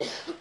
you